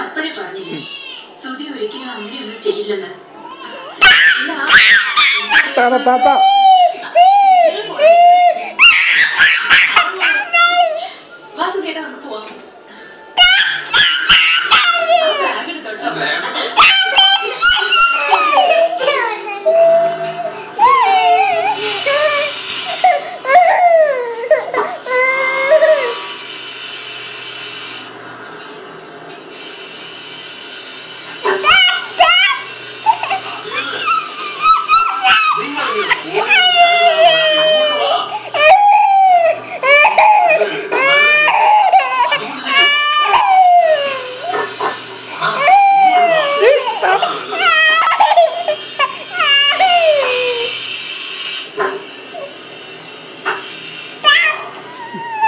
അപ്പോഴേ പറഞ്ഞില്ലേ സുധി ഒരിക്കലും അങ്ങനെയൊന്നും ചെയ്യില്ലെന്ന്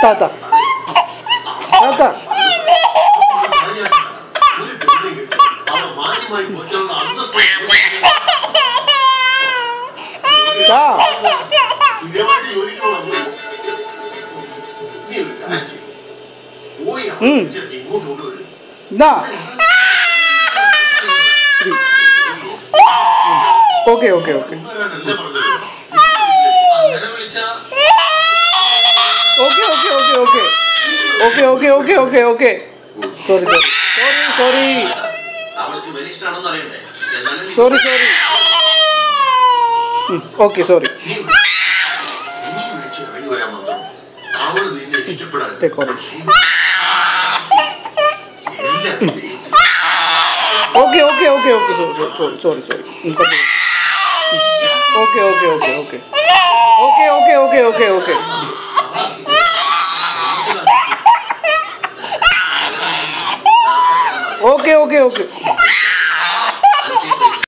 왔다 왔다 자 응. 나. 오케이 오케이 오케이. 아, okay okay okay okay okay okay okay okay okay sorry sorry sorry sorry sorry okay sorry okay okay okay okay sorry sorry sorry sorry okay okay okay okay okay okay okay okay okay okay okay okay